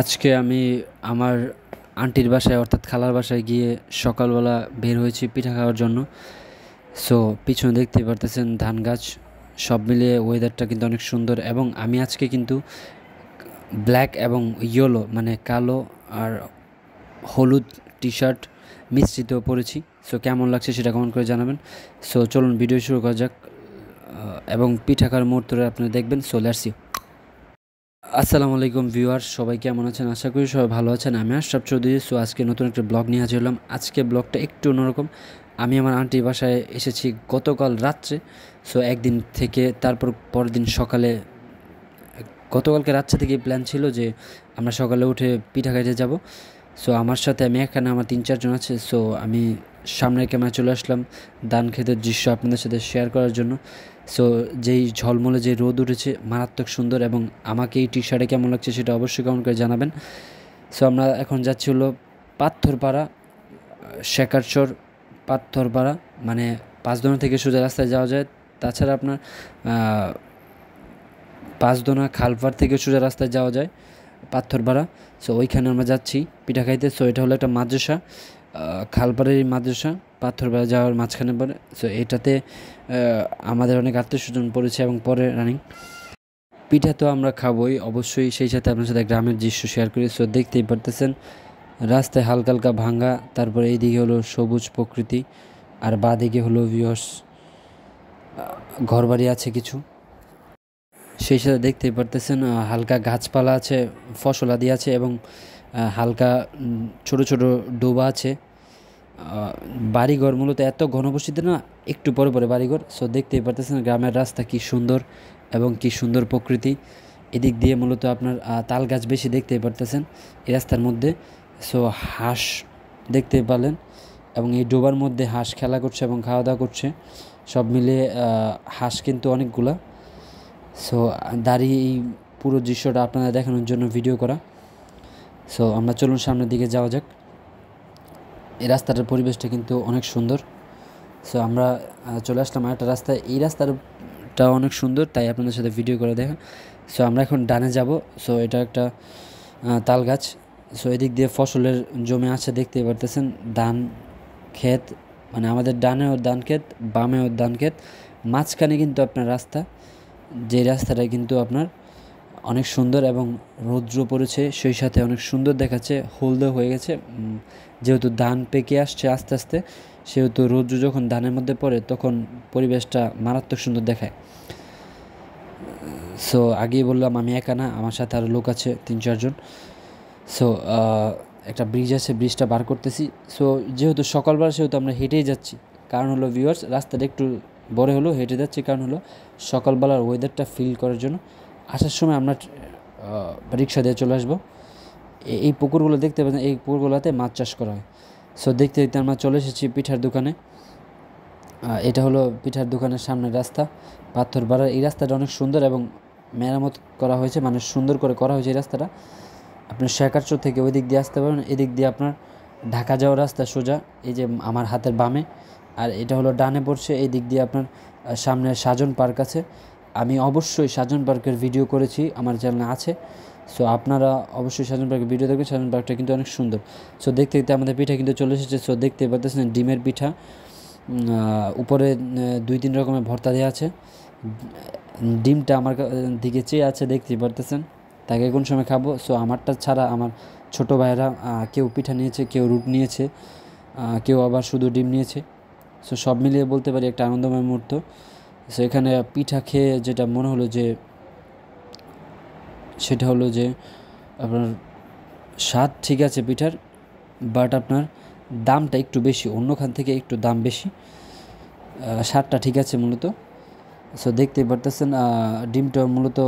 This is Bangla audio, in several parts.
আজকে আমি আমার আন্টির বাসায়, অর্থাৎ খালার বাসায় গিয়ে সকালবেলা বের হয়েছি পিঠা খাওয়ার জন্য। সো পিছনে দেখতে পারতেছেন ধান গাছ। সব মিলিয়ে ওয়েদারটা কিন্তু অনেক সুন্দর এবং আমি আজকে কিন্তু ব্ল্যাক এবং ইয়েলো মানে কালো আর হলুদ টি শার্ট মিশ্রিত পরেছি। সো কেমন লাগছে সেটা কমেন্ট করে জানাবেন। সো চলুন ভিডিও শুরু করা যাক এবং পিঠাকার মুহূর্তটা আপনারা দেখবেন। সো লেটস আসসালামু আলাইকুম ভিউয়ার সবাই কেমন আছেন? আশা করি সবাই ভালো আছেন। আমি আশরাফ চৌধুরী, সো আজকে নতুন একটা ব্লগ নিয়ে হাজির হলাম। আজকে ব্লগটা একটু অন্যরকম। আমি আমার আন্টি বাসায় এসেছি গতকাল রাত্রে। সো একদিন থেকে তারপর পরের দিন সকালে, গতকালকে রাত্রে থেকে প্ল্যান ছিল যে আমরা সকালে উঠে পিঠা খাইতে যাব। সো আমার সাথে আমি এখানে আমার তিন চারজন আছে। সো আমি সামনের ক্যামেরা চলে আসলাম দান খেতের দৃশ্য আপনাদের সাথে শেয়ার করার জন্য। সো যেই ঝলমলে যে রোদ উঠেছে মারাত্মক সুন্দর এবং আমাকে এই টি শার্টে কেমন লাগছে সেটা অবশ্যই কেমন করে জানাবেন। সো আমরা এখন যাচ্ছি হলো পাথরপাড়া, শেখারচর পাথরপাড়া মানে পাঁচদোনা থেকে সোজা রাস্তায় যাওয়া যায়। তাছাড়া আপনার পাঁচদোনা খালপাড় থেকে সোজা রাস্তায় যাওয়া যায়। পাথরপাড়া সো ওইখানে আমরা যাচ্ছি, পিঠা খাইতে। সো এটা হলো একটা মাদ্রাসা খালপাড়ের মাদ্রাসা পাথরপাড়া যাওয়ার মাঝখানে পরে সো এটাতে আমাদের অনেক আত্মীয় স্বজন পড়েছে এবং পরে রানিং পিঠা তো আমরা খাবোই, অবশ্যই সেই সাথে আপনার সাথে গ্রামের দৃশ্য শেয়ার করি। সো দেখতেই পারতেছেন, রাস্তায় হালকা হালকা ভাঙ্গা, তারপরে এইদিকে হলো সবুজ প্রকৃতি, আর বা দিকে হলো ভিওর্স ঘরবাড়ি আছে কিছু। সেই সাথে দেখতেই পারতেছেন হালকা গাছপালা আছে ফসলাদি আছে এবং হালকা ছোট ছোট ডোবা আছে। বাড়িঘর মূলত এত ঘনবসতিতে না, একটু পরে পরে বাড়িঘর। সো দেখতেই পারতেছেন গ্রামের রাস্তা কি সুন্দর এবং কি সুন্দর প্রকৃতি। এদিক দিয়ে মূলত আপনার তাল গাছ বেশি দেখতেই পারতেছেন এই রাস্তার মধ্যে। সো হাঁস দেখতে পেলেন এবং এই ডোবার মধ্যে হাঁস খেলা করছে এবং খাওয়া দাওয়া করছে। সব মিলিয়ে হাঁস কিন্তু অনেকগুলা। সো দাঁড়িয়ে এই পুরো দৃশ্যটা আপনাদের দেখানোর জন্য ভিডিও করা। সো আমরা চলুন সামনের দিকে যাওয়া যাক। এই রাস্তাটার পরিবেশটা কিন্তু অনেক সুন্দর। সো আমরা চলে আসলাম আরেকটা রাস্তায়। এই রাস্তাটা অনেক সুন্দর, তাই আপনাদের সাথে ভিডিও করে দেখা। সো আমরা এখন ডানে যাব। সো এটা একটা তাল গাছ। সো এদিক দিয়ে ফসলের জমি আছে, দেখতে পারতেছেন। ধান ক্ষেত মানে আমাদের ডানেও ধান ক্ষেত, বামেও ধান ক্ষেত। মাঝখানে কিন্তু আপনার রাস্তা। যে রাস্তাটা কিন্তু আপনার অনেক সুন্দর এবং রৌদ্র পড়েছে, সেই সাথে অনেক সুন্দর দেখাচ্ছে, হলদে হয়ে গেছে। যেহেতু ধান পেকে আসছে আস্তে আস্তে, সেহেতু রৌদ্র যখন ধানের মধ্যে পড়ে, তখন পরিবেশটা মারাত্মক সুন্দর দেখায়। সো আগেই বললাম, আমি একা না, আমার সাথে আরও লোক আছে, তিন চারজন সো একটা ব্রিজ আছে ব্রিজটা বার করতেছি। সো যেহেতু সকালবেলা, সেহেতু আমরা হেঁটেই যাচ্ছি। কারণ হলো ভিউয়ার্স রাস্তাটা একটু বড় হলো, হেঁটে যাচ্ছি, কারণ হলো সকালবেলার ওয়েদারটা ফিল করার জন্য। আসার সময় আমরা রিক্সা দিয়ে চলে আসব। এই পুকুরগুলো দেখতে পাচ্ছেন, এই পুকুরগুলোতে মাছ চাষ করা হয়। সো দেখতে দেখতে আমরা চলে এসেছি পিঠার দোকানে। এটা হলো পিঠার দোকানের সামনের রাস্তা, পাথর বাড়ার এই রাস্তাটা অনেক সুন্দর এবং মেরামত করা হয়েছে মানে সুন্দর করে করা হয়েছে এই রাস্তাটা। আপনি শেখারচর থেকে ওই দিক দিয়ে আসতে পারেন এদিক দিয়ে আপনার ঢাকা যাওয়ার রাস্তা সোজা, এই যে আমার হাতের বামে। আর এটা হলো ডানে পড়ছে এই দিক দিয়ে আপনার সামনে সাজন পার্ক আছে। আমি অবশ্যই সাজন পার্কের ভিডিও করেছি, আমার চ্যানেলে আছে। সো আপনারা অবশ্যই সাজন পার্কের ভিডিও দেখবেন, সাজন পার্কটা কিন্তু অনেক সুন্দর। সো দেখতে দেখতে আমাদের পিঠা কিন্তু চলে এসেছে। সো দেখতে পাচ্ছেন ডিমের পিঠা। উপরে দুই তিন রকমের ভর্তা দেওয়া আছে। ডিমটা আমার দিকে চেয়ে আছে, দেখতেই পারতেছেন। তাকে কোন সময় খাব? সো আমারটা ছাড়া আমার ছোটো ভাইয়েরা কেউ পিঠা নিয়েছে, কেউ রুট নিয়েছে কেউ আবার শুধু ডিম নিয়েছে। সো সব মিলিয়ে বলতে পারি একটা আনন্দময় মুহূর্ত। সো এখানে পিঠা খেয়ে যেটা মনে হলো যে, সেটা হলো যে, আপনার স্বাদ ঠিক আছে পিঠার বাট আপনার দামটা একটু বেশি, অন্যখান থেকে একটু দাম বেশি। স্বাদটা ঠিক আছে মূলত। সো দেখতেই পারতেছেন ডিমটা মূলত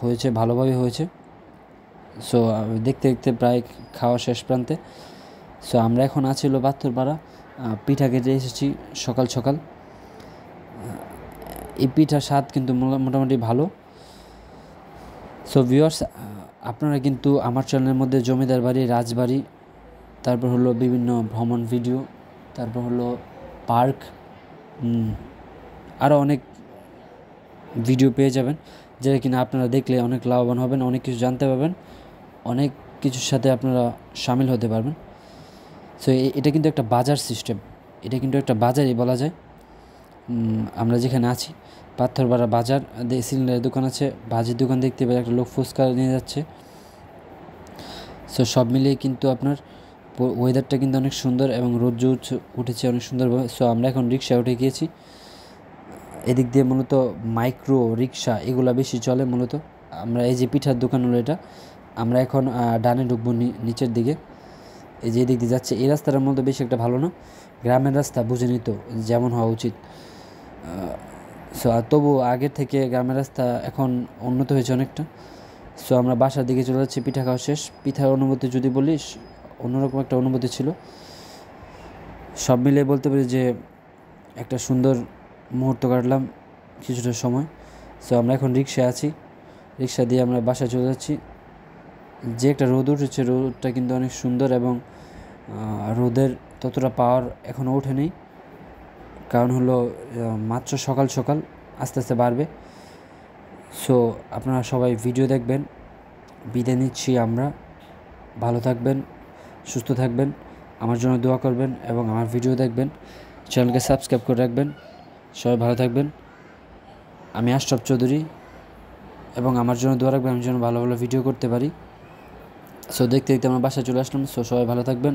হয়েছে, ভালোভাবে হয়েছে। সো দেখতে দেখতে প্রায় খাওয়া শেষ প্রান্তে। সো আমরা এখন আছি হলো পাথরপাড়া পিঠা খেতে এসেছি সকাল সকাল। এই পিঠার স্বাদ কিন্তু মোটামুটি ভালো। সো ভিউয়ার্স আপনারা কিন্তু আমার চ্যানেলের মধ্যে জমিদার বাড়ি, রাজবাড়ি, তারপর হলো বিভিন্ন ভ্রমণ ভিডিও তারপর হলো পার্ক আরও অনেক ভিডিও পেয়ে যাবেন, যেটা কিনা আপনারা দেখলে অনেক লাভবান হবেন, অনেক কিছু জানতে পারবেন, অনেক কিছুর সাথে আপনারা সামিল হতে পারবেন। সো এটা কিন্তু একটা বাজার সিস্টেম এটা কিন্তু একটা বাজারই বলা যায়। আমরা যেখানে আছি পাথরপাড়া বাজার সিলিন্ডারের দোকান আছে ভাজির দোকান দেখতে পাই, একটা লোক ফুচকা নিয়ে যাচ্ছে। সো সব মিলিয়ে কিন্তু আপনার ওয়েদারটা কিন্তু অনেক সুন্দর এবং রোদ্র উঠছে- উঠেছে অনেক সুন্দরভাবে। সো আমরা এখন রিক্সা উঠে গিয়েছি। এদিক দিয়ে মূলত মাইক্রো রিক্সা এগুলা বেশি চলে মূলত। আমরা এই যে পিঠার দোকান হলো এটা, আমরা এখন ডানে ঢুকবো নিচের দিকে। এই যে এদিক দিয়ে যাচ্ছে, এই রাস্তাটার মধ্যে বেশি একটা ভালো না। গ্রামের রাস্তা বুঝে নিত যেমন হওয়া উচিত। সো তবু আগের থেকে গ্রামের রাস্তা এখন উন্নত হয়েছে অনেকটা। সো আমরা বাসার দিকে চলে যাচ্ছি, পিঠা খাওয়া শেষ। পিঠার অনুভূতি যদি বলিস অন্যরকম একটা অনুভূতি ছিল। সব মিলিয়ে বলতে পারি যে একটা সুন্দর মুহূর্ত কাটলাম কিছুটা সময়। সো আমরা এখন রিক্সায় আছি। রিক্সা দিয়ে আমরা বাসায় চলে যাচ্ছি। যে একটা রোদ উঠেছে, রোদটা কিন্তু অনেক সুন্দর এবং রোদের ততটা পাওয়ার এখনও ওঠেনি। কারণ হলো মাত্র সকাল সকাল আস্তে আস্তে বাড়বে। সো আপনারা সবাই ভিডিও দেখবেন। বিদায় নিচ্ছি আমরা। ভালো থাকবেন, সুস্থ থাকবেন, আমার জন্য দোয়া করবেন এবং আমার ভিডিও দেখবেন। চ্যানেলকে সাবস্ক্রাইব করে রাখবেন। সবাই ভালো থাকবেন। আমি আশরাফ চৌধুরী এবং আমার জন্য দোয়া রাখবেন, আমি যেন ভালো ভালো ভিডিও করতে পারি। সো দেখতে দেখতে আমরা বাসায় চলে আসলাম। সো সবাই ভালো থাকবেন।